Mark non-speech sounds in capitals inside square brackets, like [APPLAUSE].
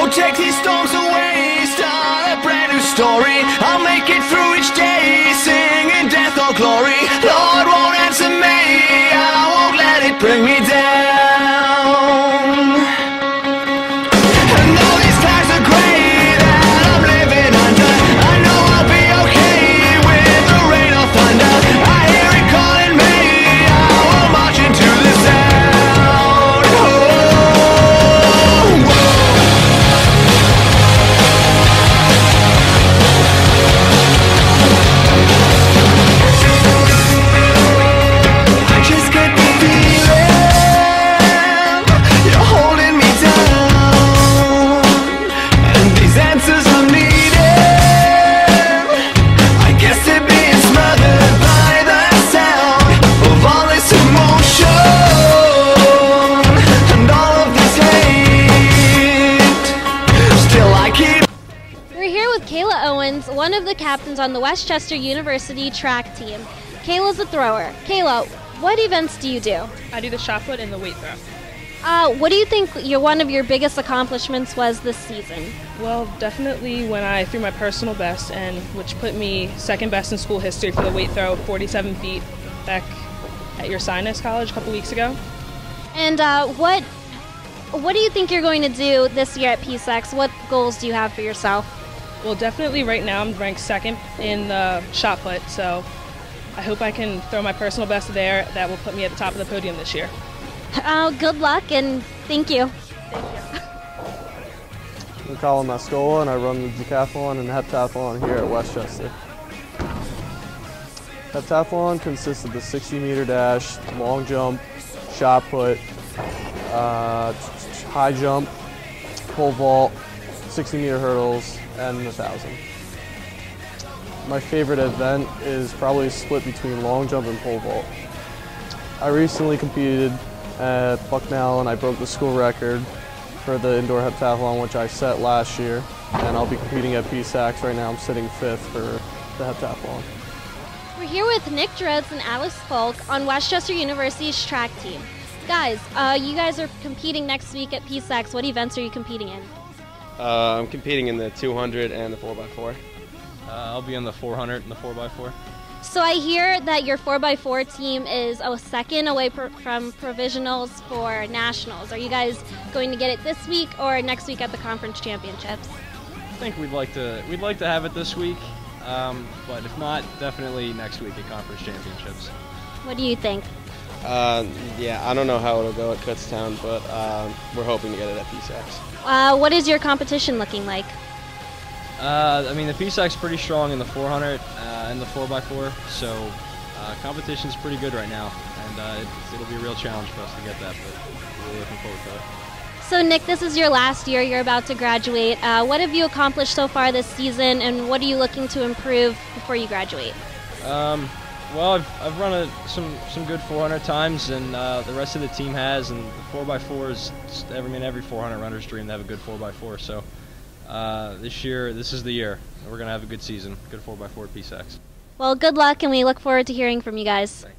Oh, take these storms away, start a brand new story. I'll make it through each day, singing death or glory. Lord won't answer me, I won't let it bring me down. One of the captains on the West Chester University track team. Kayla's a thrower. Kayla, what events do you do? I do the shot put and the weight throw. Uh, what do you think your one of your biggest accomplishments was this season? Well, definitely when I threw my personal best, and which put me second best in school history for the weight throw, 47 feet, back at Ursinus College a couple weeks ago. And uh, what what do you think you're going to do this year at PSACs? What goals do you have for yourself? Well, definitely right now I'm ranked second in the shot put, so I hope I can throw my personal best there. That will put me at the top of the podium this year. [LAUGHS] Uh, good luck and thank you. I'm Colin Mascola and I run the decathlon and heptathlon here at West Chester. Heptathlon consists of the 60 meter dash, long jump, shot put, uh, high jump, pole vault, 60 meter hurdles, and the 1000. My favorite event is probably split between long jump and pole vault. I recently competed at Bucknell and I broke the school record for the indoor heptathlon, which I set last year. And I'll be competing at PSACs right now. I'm sitting fifth for the heptathlon. We're here with Nick Dredz and Alex Falk on West Chester University's track team. Guys, uh, you guys are competing next week at PSACs. What events are you competing in? Uh, I'm competing in the 200 and the 4x4. Uh, I'll be on the 400 and the 4x4. So I hear that your 4x4 team is a second away pr- from provisionals for nationals. Are you guys going to get it this week or next week at the conference championships? I think we'd like to we'd like to have it this week, um, but if not, definitely next week at conference championships. What do you think? Uh, yeah, I don't know how it'll go at Kutztown, but um, we're hoping to get it at PSACs. Uh, what is your competition looking like? Uh, I mean, the PSAC's is pretty strong in the 400 uh, and the 4x4, so uh, competition's pretty good right now, and uh, it, it'll be a real challenge for us to get that, but we're really looking forward to it. So, Nick, this is your last year. You're about to graduate. Uh, what have you accomplished so far this season, and what are you looking to improve before you graduate? Um, well, I've, I've run a, some some good 400 times, and uh, the rest of the team has, and the 4x4 is every I mean every 400 runner's dream to have a good 4x4. So uh, this year, this is the year. We're gonna have a good season, good 4x4 PSACs. Well, good luck, and we look forward to hearing from you guys. Thanks.